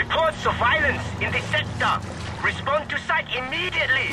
Reports of violence in the sector. Respond to site immediately.